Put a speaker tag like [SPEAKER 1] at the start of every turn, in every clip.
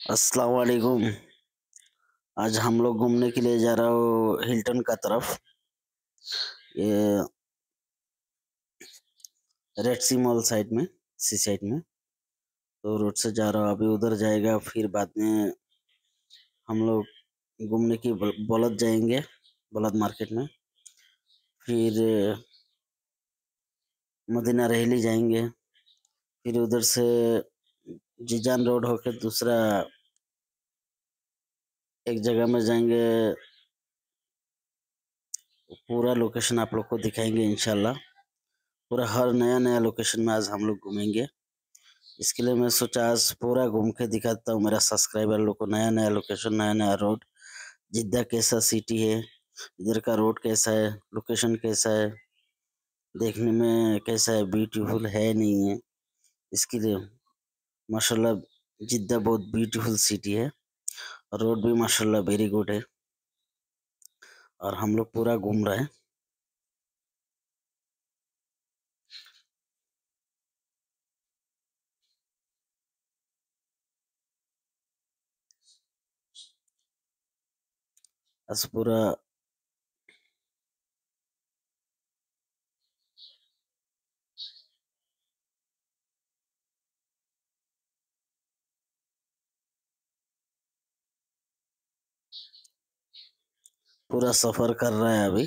[SPEAKER 1] अस्सलाम वालेकुम आज हम लोग घूमने के लिए जा रहा हूँ हिल्टन का तरफ़। ये रेड सी मॉल साइड में सी साइड में। तो रोड से जा रहा हूँ अभी उधर जाएगा फिर बाद में हम लोग घूमने की बलद जाएँगे बलद मार्केट में। फिर मदीना रहेली जाएँगे। फिर उधर से जीजान रोड होकर दूसरा एक जगह में जाएँगे। पूरा लोकेशन आप लोग को दिखाएँगे इनशाला पूरा हर नया नया लोकेशन में आज हम लोग घूमेंगे। इसके लिए मैं सोचा आज पूरा घूम के दिखाता हूँ मेरा सब्सक्राइबर लोग को नया नया लोकेशन नया नया रोड। जिद्दा कैसा सिटी है, इधर का रोड कैसा है, लोकेशन कैसा है, देखने में कैसा है, ब्यूटीफुल है नहीं है। इसके लिए माशाल्लाह जिद्दा बहुत ब्यूटीफुल सिटी है रोड भी माशाल्लाह वेरी गुड है और हम लोग पूरा घूम रहे हैं पूरा पूरा सफ़र कर रहा है अभी।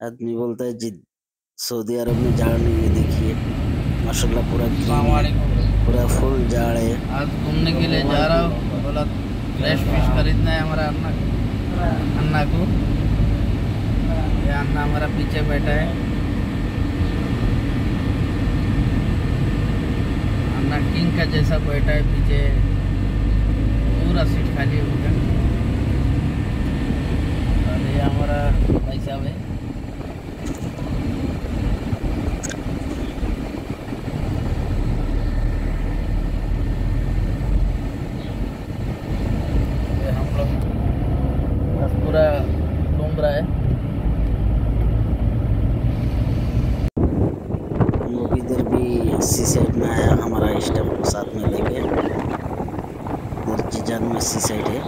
[SPEAKER 1] आदमी बोलता है जिद सऊदी अरब में झाड़ नहीं है देखिए। माशाल्लाह पूरा पूरा फुल झाड़ है।
[SPEAKER 2] आज घूमने के लिए जा रहा हूँ बोला फ्रेश फ़िश खरीदना है हमारा अन्ना अन्ना को। ये अन्ना हमारा पीछे बैठा है। अपना किंग का जैसा बैठा है पीछे पूरा सीट खाली हो गया। ये हमारा भाई। साहब है हम लोग पूरा घूम रहा है
[SPEAKER 1] सी साइड में आया हमारा स्टाफ को साथ में लेके उधर जीजान में सी साइड है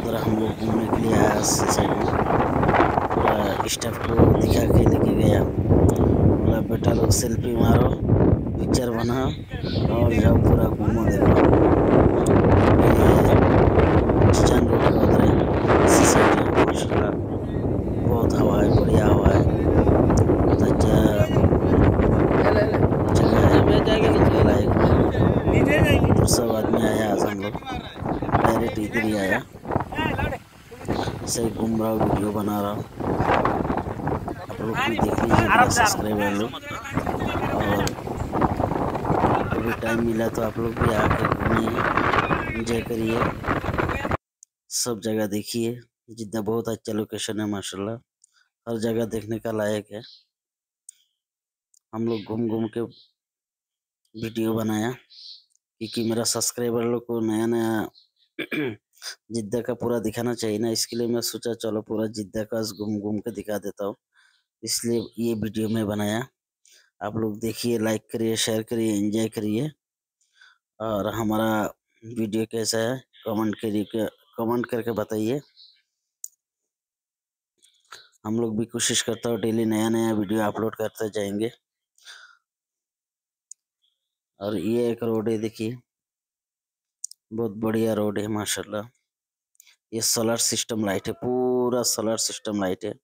[SPEAKER 1] उधर हम लोग घूमने के लिए आया सी साइड में पूरा स्टाफ को दिखा के लेके गया बोला बेटा लोग सेल्फी मारो, पिक्चर बना और जाओ पूरा घूमो देखो। जीजान रोड सी माशा बहुत हवा है, बढ़िया हवा है। बहुत अच्छा तो सब आदमी आया आज हम लोग। डायरेक्ट इधर ही आया। सही घूम रहा हूँ, वीडियो बना रहा हूँ। आप लोग देख लीजिए सब्सक्राइबर लोग और कभी टाइम मिला तो आप लोग भी आके घूमिए इंजॉय करिए। सब जगह देखिए, जितना बहुत अच्छा लोकेशन है, माशाल्लाह। हर जगह देखने का लायक है। हम लोग घूम घूम के वीडियो बनाया क्योंकि मेरा सब्सक्राइबर लोग को नया नया जिद्दा का पूरा दिखाना चाहिए ना, इसके लिए मैं सोचा चलो पूरा जिद्दा का घूम घूम के दिखा देता हूँ। इसलिए ये वीडियो मैं बनाया। आप लोग देखिए लाइक करिए शेयर करिए एंजॉय करिए। और हमारा वीडियो कैसा है, कमेंट करिए कमेंट करके बताइए। हम लोग भी कोशिश करता हूँ डेली नया नया वीडियो अपलोड करते जाएँगे। और ये एक रोड है, देखिए। बहुत बढ़िया रोड है, माशाल्लाह। ये सोलर सिस्टम लाइट है, पूरा सोलर सिस्टम लाइट है।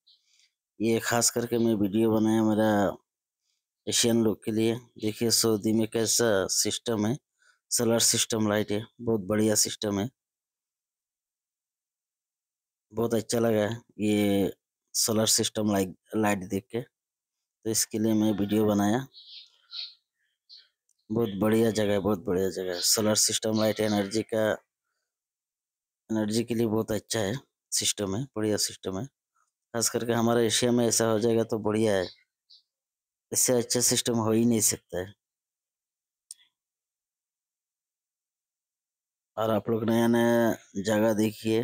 [SPEAKER 1] ये खास करके मैं वीडियो बनाया मेरा एशियन लोग के लिए। देखिए, सऊदी में कैसा सिस्टम है। सोलर सिस्टम लाइट है, बहुत बढ़िया सिस्टम है। बहुत अच्छा लगा ये सोलर सिस्टम लाइट लाइट देख के। तो इसके लिए मैं वीडियो बनाया। बहुत बढ़िया जगह है, बहुत बढ़िया जगह है। सोलर सिस्टम लाइट एनर्जी का एनर्जी के लिए बहुत अच्छा है सिस्टम है, बढ़िया सिस्टम है। खास करके हमारे एशिया में ऐसा हो जाएगा तो बढ़िया है। इससे अच्छा सिस्टम हो ही नहीं सकता है। और आप लोग नया नया जगह देखिए,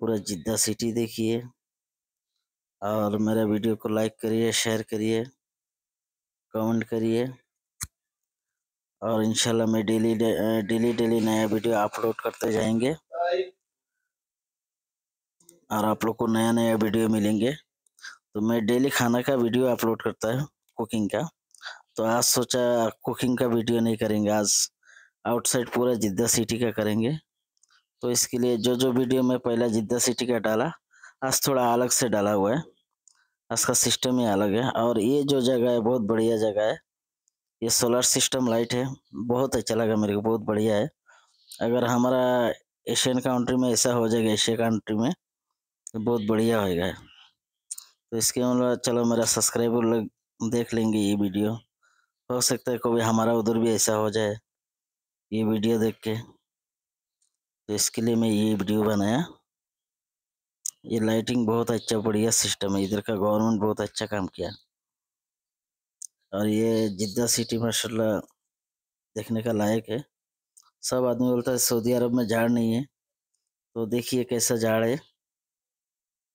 [SPEAKER 1] पूरा जिद्दा सिटी देखिए और मेरा वीडियो को लाइक करिए, शेयर करिए, कमेंट करिए और इंशाल्लाह मैं डेली डेली डेली नया वीडियो अपलोड करते जाएँगे। और आप लोग को नया नया वीडियो मिलेंगे। तो मैं डेली खाना का वीडियो अपलोड करता है, कुकिंग का। तो आज सोचा कुकिंग का वीडियो नहीं करेंगे आज। आउटसाइड पूरा जिद्दा सिटी का करेंगे। तो इसके लिए जो जो वीडियो मैं पहला जिद्दा सिटी का डाला, आज थोड़ा अलग से डाला हुआ है। आज का सिस्टम ही अलग है और ये जो जगह है, बहुत बढ़िया जगह है। ये सोलर सिस्टम लाइट है, बहुत अच्छा लगा मेरे को, बहुत बढ़िया है। अगर हमारा एशियन कंट्री में ऐसा हो जाएगा, एशिया कंट्री में तो बहुत बढ़िया होएगा। तो इसके मतलब चलो मेरा सब्सक्राइबर लोग देख लेंगे ये वीडियो। हो सकता है कभी हमारा उधर भी ऐसा हो जाए। ये वीडियो देख के तो इसके लिए मैं ये वीडियो बनाया। ये लाइटिंग बहुत अच्छा बढ़िया सिस्टम है। इधर का गवर्नमेंट बहुत अच्छा काम किया। और ये जिद्दा सिटी माशाल्लाह देखने का लायक है। सब आदमी बोलता है, सऊदी अरब में झाड़ नहीं है। तो देखिए कैसा झाड़ है।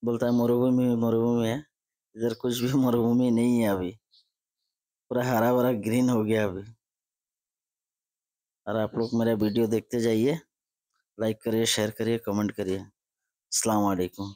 [SPEAKER 1] बोलता है, मरुभूमि मरुभूमि है। इधर कुछ भी मरुभूमि नहीं है अभी। पूरा हरा भरा ग्रीन हो गया अभी। और आप लोग मेरा वीडियो देखते जाइए लाइक करिए शेयर करिए कमेंट करिए। वालेकुम।